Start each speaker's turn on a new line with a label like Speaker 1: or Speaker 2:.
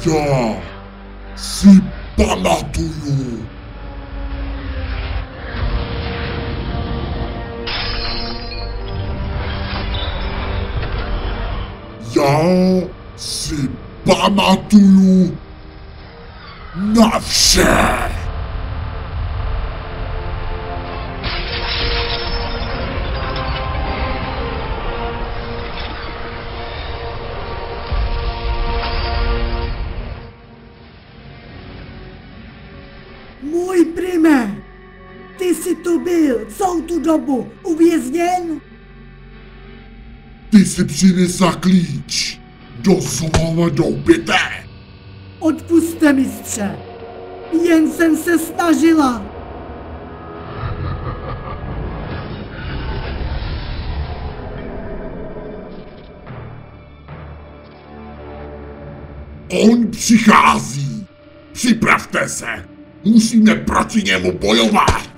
Speaker 1: Africa, c'est Palatoyo. Yao, c'est Pamatoyo. Nafsha.
Speaker 2: Můj prime, ty jsi tu byl celou tu dobu uvězněn?
Speaker 1: Ty si přinesla klíč do slova doupité.
Speaker 2: Odpuste, mistře. Jen jsem se snažila.
Speaker 1: On přichází. Připravte se. Musíme proti němu bojovat.